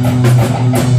Oh no, Cardi.